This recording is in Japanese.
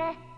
て